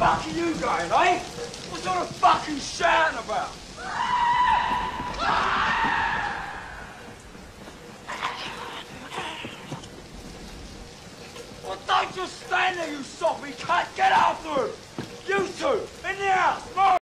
fuck are you going, eh? What sort of fucking shouting about? Well, don't just stand there, you soppy cunt. Get after him.